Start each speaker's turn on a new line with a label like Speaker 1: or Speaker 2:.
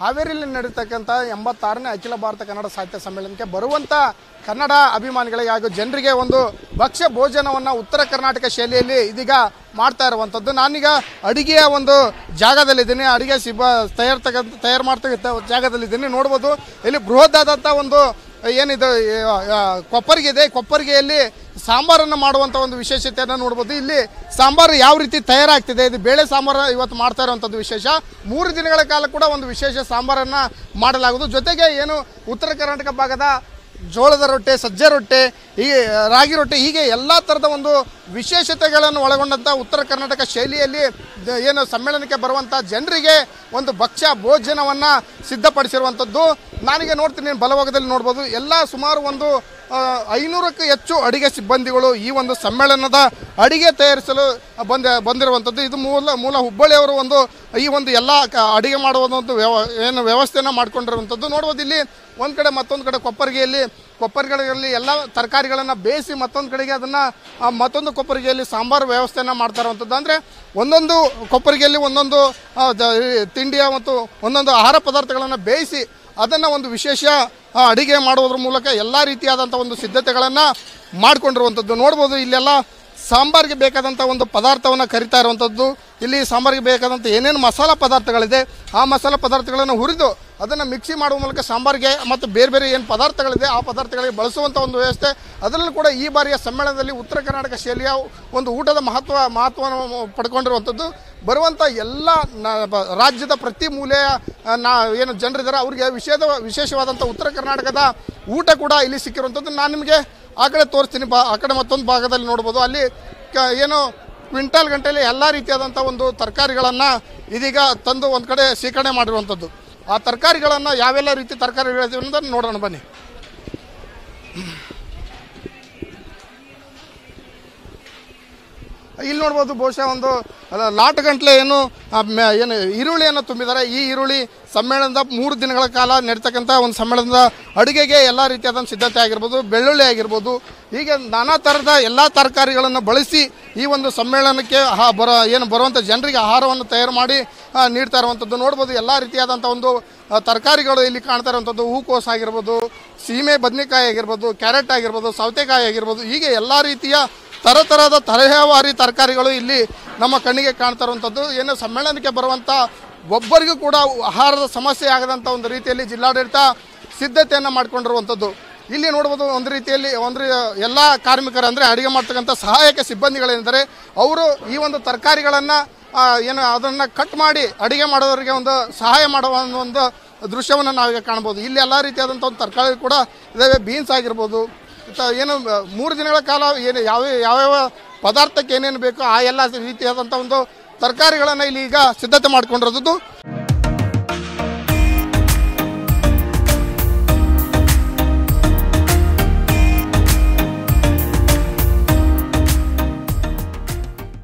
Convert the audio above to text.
Speaker 1: ಹಾವೇರಿಯಲ್ಲಿ ನಡೀತಕ್ಕಂಥ ಎಂಬತ್ತಾರನೇ ಅಖಿಲ ಭಾರತ ಕನ್ನಡ ಸಾಹಿತ್ಯ ಸಮ್ಮೇಳನಕ್ಕೆ ಬರುವಂಥ ಕನ್ನಡ ಅಭಿಮಾನಿಗಳಿಗೆ ಹಾಗೂ ಜನರಿಗೆ ಒಂದು ಭಕ್ಷ್ಯ ಭೋಜನವನ್ನು ಉತ್ತರ ಕರ್ನಾಟಕ ಶೈಲಿಯಲ್ಲಿ ಇದೀಗ ಮಾಡ್ತಾ ಇರುವಂಥದ್ದು ನಾನೀಗ ಅಡಿಗೆಯ ಒಂದು ಜಾಗದಲ್ಲಿದ್ದೀನಿ. ಅಡಿಗೆ ಸಿಬ್ಬ ತಯಾರು ತಗ ತಯಾರು ಮಾಡ್ತಕ್ಕಂಥ ಜಾಗದಲ್ಲಿದ್ದೀನಿ. ನೋಡ್ಬೋದು, ಇಲ್ಲಿ ಬೃಹದಾದಂಥ ಒಂದು ಏನಿದು ಕೊಪ್ಪರಿಗೆ ಇದೆ ಕೊಪ್ಪರಿಗೆಯಲ್ಲಿ ಸಾಂಬಾರನ್ನು ಮಾಡುವಂಥ ಒಂದು ವಿಶೇಷತೆಯನ್ನು ನೋಡ್ಬೋದು. ಇಲ್ಲಿ ಸಾಂಬಾರು ಯಾವ ರೀತಿ ತಯಾರಾಗ್ತಿದೆ, ಇದು ಬೇಳೆ ಸಾಂಬಾರು ಇವತ್ತು ಮಾಡ್ತಾ ಇರುವಂಥದ್ದು ವಿಶೇಷ. ಮೂರು ದಿನಗಳ ಕಾಲ ಕೂಡ ಒಂದು ವಿಶೇಷ ಸಾಂಬಾರನ್ನು ಮಾಡಲಾಗುವುದು. ಜೊತೆಗೆ ಏನು ಉತ್ತರ ಕರ್ನಾಟಕ ಭಾಗದ ಜೋಳದ ರೊಟ್ಟೆ, ಸಜ್ಜೆ ರೊಟ್ಟೆ, ಈ, ರಾಗಿ ರೊಟ್ಟೆ, ಹೀಗೆ ಎಲ್ಲ ಥರದ ಒಂದು ವಿಶೇಷತೆಗಳನ್ನು ಒಳಗೊಂಡಂಥ ಉತ್ತರ ಕರ್ನಾಟಕ ಶೈಲಿಯಲ್ಲಿ ಏನು ಸಮ್ಮೇಳನಕ್ಕೆ ಬರುವಂಥ ಜನರಿಗೆ ಒಂದು ಭಕ್ಷ್ಯ ಭೋಜನವನ್ನು ಸಿದ್ಧಪಡಿಸಿರುವಂಥದ್ದು ನನಗೆ ನೋಡ್ತೀನಿ, ಬಲಭಾಗದಲ್ಲಿ ನೋಡ್ಬೋದು. ಎಲ್ಲ ಸುಮಾರು ಒಂದು ಐನೂರಕ್ಕೂ ಹೆಚ್ಚು ಅಡಿಗೆ ಸಿಬ್ಬಂದಿಗಳು ಈ ಒಂದು ಸಮ್ಮೇಳನದ ಅಡಿಗೆ ತಯಾರಿಸಲು ಬಂದ, ಬಂದಿರುವಂಥದ್ದು. ಇದು ಮೂಲ ಮೂಲ ಹುಬ್ಬಳ್ಳಿಯವರು ಒಂದು, ಈ ಒಂದು ಎಲ್ಲ ಅಡಿಗೆ ಮಾಡುವ ಒಂದು ವ್ಯವ, ಏನು ವ್ಯವಸ್ಥೆಯನ್ನು ಮಾಡಿಕೊಂಡಿರುವಂಥದ್ದು. ನೋಡ್ಬೋದು ಇಲ್ಲಿ ಒಂದು ಕಡೆ ಮತ್ತೊಂದು ಕಡೆ ಕೊಪ್ಪರಿಗೆಯಲ್ಲಿ, ಕೊಪ್ಪರಿಗಳಲ್ಲಿ ಎಲ್ಲ ತರಕಾರಿಗಳನ್ನು ಬೇಯಿಸಿ ಮತ್ತೊಂದು ಕಡೆಗೆ ಅದನ್ನು ಮತ್ತೊಂದು ಕೊಪ್ಪರಿಗೆಯಲ್ಲಿ ಸಾಂಬಾರು ವ್ಯವಸ್ಥೆಯನ್ನು ಮಾಡ್ತಾ ಇರುವಂಥದ್ದು. ಅಂದರೆ ಒಂದೊಂದು ಕೊಪ್ಪರಿಗೆಯಲ್ಲಿ ಒಂದೊಂದು ತಿಂಡಿಯ ಮತ್ತು ಒಂದೊಂದು ಆಹಾರ ಪದಾರ್ಥಗಳನ್ನು ಬೇಯಿಸಿ ಅದನ್ನು ಒಂದು ವಿಶೇಷ ಅಡಿಗೆ ಮಾಡುವುದ್ರ ಮೂಲಕ ಎಲ್ಲ ರೀತಿಯಾದಂಥ ಒಂದು ಸಿದ್ಧತೆಗಳನ್ನು ಮಾಡಿಕೊಂಡಿರುವಂಥದ್ದು ನೋಡ್ಬೋದು ಇಲ್ಲೆಲ್ಲ ಸಾಂಬಾರಿಗೆ ಬೇಕಾದಂಥ ಒಂದು ಪದಾರ್ಥವನ್ನು ಕರಿತಾ ಇರುವಂಥದ್ದು ಇಲ್ಲಿ ಸಾಂಬಾರಿಗೆ ಬೇಕಾದಂಥ ಏನೇನು ಮಸಾಲ ಪದಾರ್ಥಗಳಿದೆ, ಆ ಮಸಾಲ ಪದಾರ್ಥಗಳನ್ನು ಹುರಿದು ಅದನ್ನು ಮಿಕ್ಸಿ ಮಾಡುವ ಮೂಲಕ ಸಾಂಬಾರಿಗೆ ಮತ್ತು ಬೇರೆ ಬೇರೆ ಏನು ಪದಾರ್ಥಗಳಿದೆ, ಆ ಪದಾರ್ಥಗಳಿಗೆ ಬಳಸುವಂಥ ಒಂದು ವ್ಯವಸ್ಥೆ. ಅದರಲ್ಲೂ ಕೂಡ ಈ ಬಾರಿಯ ಸಮ್ಮೇಳನದಲ್ಲಿ ಉತ್ತರ ಕರ್ನಾಟಕ ಶೈಲಿಯ ಒಂದು ಊಟದ ಮಹತ್ವ, ಮಹತ್ವವನ್ನು ಪಡ್ಕೊಂಡಿರುವಂಥದ್ದು ಬರುವಂಥ ಎಲ್ಲ ರಾಜ್ಯದ ಪ್ರತಿ ಮೂಲೆಯ ನಾ, ಏನು ಜನರಿದ್ದಾರೆ ಅವರಿಗೆ ವಿಶೇಷ ವಿಶೇಷವಾದಂಥ ಉತ್ತರ ಕರ್ನಾಟಕದ ಊಟ ಕೂಡ ಇಲ್ಲಿ ಸಿಕ್ಕಿರುವಂಥದ್ದು ನಾನು ನಿಮಗೆ ಆ ಕಡೆ ತೋರಿಸ್ತೀನಿ, ಬಾ, ಆ ಕಡೆ ಮತ್ತೊಂದು ಭಾಗದಲ್ಲಿ ನೋಡ್ಬೋದು. ಅಲ್ಲಿ ಏನು ಕ್ವಿಂಟಾಲ್ ಗಂಟೆಯಲ್ಲಿ ಎಲ್ಲ ರೀತಿಯಾದಂಥ ಒಂದು ತರಕಾರಿಗಳನ್ನು ಇದೀಗ ತಂದು ಒಂದು ಕಡೆ ಶೇಖರಣೆ ಮಾಡಿರುವಂಥದ್ದು ಆ ತರಕಾರಿಗಳನ್ನು ಯಾವೆಲ್ಲ ರೀತಿ ತರಕಾರಿಗಳಿವೆ ಅಂತ ನೋಡೋಣ ಬನ್ನಿ. ಇಲ್ಲಿ ನೋಡ್ಬೋದು ಬಹುಶಃ ಒಂದು ಲಾಟ್ ಗಂಟ್ಲೆ ಏನು ಏನು, ಈರುಳ್ಳಿಯನ್ನು ತುಂಬಿದ್ದಾರೆ. ಈ ಈರುಳ್ಳಿ ಸಮ್ಮೇಳನದ ಮೂರು ದಿನಗಳ ಕಾಲ ನಡೀತಕ್ಕಂಥ ಒಂದು ಸಮ್ಮೇಳನದ ಅಡುಗೆಗೆ ಎಲ್ಲ ರೀತಿಯಾದ ಸಿದ್ಧತೆ ಆಗಿರ್ಬೋದು, ಬೆಳ್ಳುಳ್ಳಿ ಆಗಿರ್ಬೋದು. ಹೀಗೆ ನಾನಾ ಥರದ ಎಲ್ಲ ತರಕಾರಿಗಳನ್ನು ಬಳಸಿ ಈ ಒಂದು ಸಮ್ಮೇಳನಕ್ಕೆ ಹಾ ಬರೋ, ಏನು ಬರುವಂಥ ಜನರಿಗೆ ಆಹಾರವನ್ನು ತಯಾರು ಮಾಡಿ ನೀಡ್ತಾ ಇರುವಂಥದ್ದು ನೋಡ್ಬೋದು ಎಲ್ಲ ರೀತಿಯಾದಂಥ ಒಂದು ತರಕಾರಿಗಳು ಇಲ್ಲಿ ಕಾಣ್ತಾ ಇರುವಂಥದ್ದು ಹೂಕೋಸು ಆಗಿರ್ಬೋದು, ಸೀಮೆ ಬದನೆಕಾಯಿ ಆಗಿರ್ಬೋದು, ಕ್ಯಾರೆಟ್ ಆಗಿರ್ಬೋದು, ಸೌತೆಕಾಯಿ ಆಗಿರ್ಬೋದು. ಹೀಗೆ ಎಲ್ಲ ರೀತಿಯ ತರತರದ ತರಹೇವಾರಿ ತರಕಾರಿಗಳು ಇಲ್ಲಿ ನಮ್ಮ ಕಣ್ಣಿಗೆ ಕಾಣ್ತಾ ಇರುವಂಥದ್ದು ಏನು ಸಮ್ಮೇಳನಕ್ಕೆ ಬರುವಂಥ ಒಬ್ಬರಿಗೂ ಕೂಡ ಆಹಾರದ ಸಮಸ್ಯೆ ಆಗದಂಥ ಒಂದು ರೀತಿಯಲ್ಲಿ ಜಿಲ್ಲಾಡಳಿತ ಸಿದ್ಧತೆಯನ್ನು ಮಾಡಿಕೊಂಡಿರುವಂಥದ್ದು. ಇಲ್ಲಿ ನೋಡ್ಬೋದು ಒಂದು ರೀತಿಯಲ್ಲಿ ಒಂದು ಎಲ್ಲ ಕಾರ್ಮಿಕರು ಅಂದರೆ ಅಡುಗೆ ಮಾಡ್ತಕ್ಕಂಥ ಸಹಾಯಕ ಸಿಬ್ಬಂದಿಗಳೇನೆಂದರೆ ಅವರು ಈ ಒಂದು ತರಕಾರಿಗಳನ್ನು ಏನು ಅದನ್ನು ಕಟ್ ಮಾಡಿ ಅಡುಗೆ ಮಾಡೋರಿಗೆ ಒಂದು ಸಹಾಯ ಮಾಡುವ ಒಂದು ದೃಶ್ಯವನ್ನು ನಾವೀಗ ಕಾಣ್ಬೋದು. ಇಲ್ಲಿ ಎಲ್ಲ ರೀತಿಯಾದಂಥ ಒಂದು ತರಕಾರಿ ಕೂಡ ಇದಾವೆ. ಬೀನ್ಸ್ ಆಗಿರ್ಬೋದು ಏನು ಮೂರು ದಿನಗಳ ಕಾಲ ಏನು, ಯಾವ, ಯಾವ್ಯಾವ ಪದಾರ್ಥಕ್ಕೆ ಏನೇನು ಬೇಕೋ ಆ ಎಲ್ಲ ರೀತಿಯಾದಂಥ ಒಂದು ತರಕಾರಿಗಳನ್ನು ಇಲ್ಲಿ ಈಗ ಸಿದ್ಧತೆ ಮಾಡ್ಕೊಂಡಿರೋದು